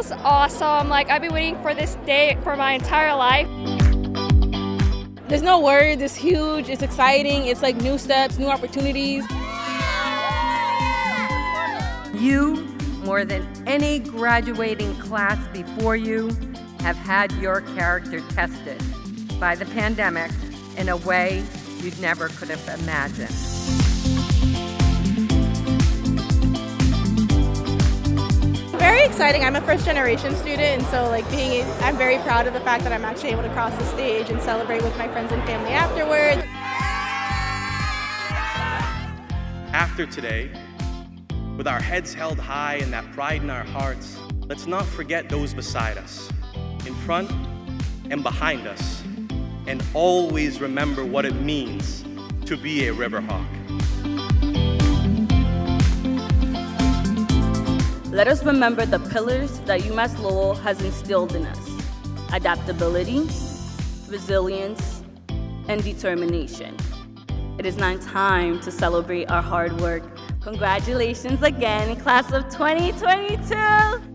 was awesome. Like I've been waiting for this day for my entire life. There's no word, it's huge, it's exciting, it's like new steps, new opportunities. You, more than any graduating class before you, have had your character tested by the pandemic in a way you never could have imagined. Exciting. I'm a first generation student, and so like being, I'm very proud of the fact that I'm actually able to cross the stage and celebrate with my friends and family afterwards. After today, with our heads held high and that pride in our hearts, let's not forget those beside us, in front and behind us, and always remember what it means to be a Riverhawk. Let us remember the pillars that UMass Lowell has instilled in us adaptability, resilience, and determination. It is now time to celebrate our hard work. Congratulations again, class of 2022!